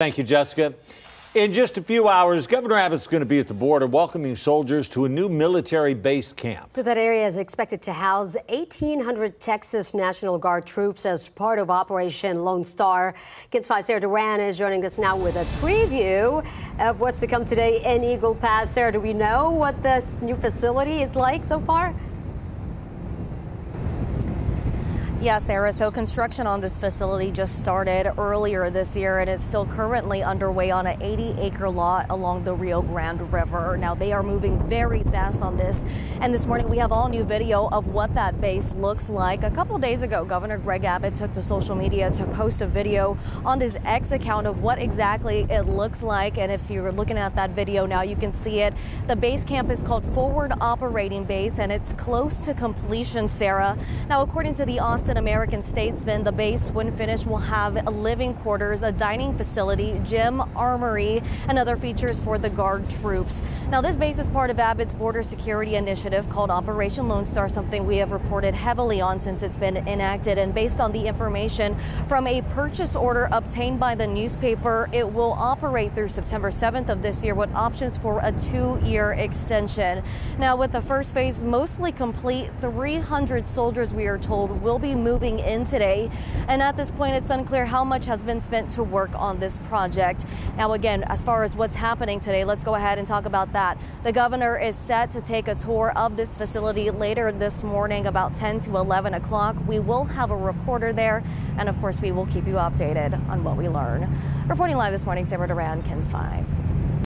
Thank you, Jessica. In just a few hours, Governor Abbott's going to be at the border welcoming soldiers to a new military base camp. So that area is expected to house 1,800 Texas National Guard troops as part of Operation Lone Star. KENS 5 Sarah Duran is joining us now with a preview of what's to come today in Eagle Pass. Sarah, do we know what this new facility is like so far? Yeah, Sarah. So construction on this facility just started earlier this year and it's still currently underway on an 80 acre lot along the Rio Grande River. Now they are moving very fast on this. And this morning we have all new video of what that base looks like. A couple days ago, Governor Greg Abbott took to social media to post a video on his X account of what exactly it looks like. And if you're looking at that video now, you can see it. The base camp is called Forward Operating Base and it's close to completion, Sarah. Now, according to the Austin American Statesman, the base, when finished, will have living quarters, a dining facility, gym, armory, and other features for the Guard troops. Now, this base is part of Abbott's border security initiative called Operation Lone Star, something we have reported heavily on since it's been enacted. And based on the information from a purchase order obtained by the newspaper, it will operate through September 7th of this year with options for a two-year extension. Now, with the first phase mostly complete, 300 soldiers, we are told, will be moving in today. And at this point, it's unclear how much has been spent to work on this project. Now, again, as far as what's happening today, let's go ahead and talk about that. The governor is set to take a tour of this facility later this morning, about 10 to 11 o'clock. We will have a reporter there. And of course, we will keep you updated on what we learn. Reporting live this morning, Sarah Duran, KENS 5.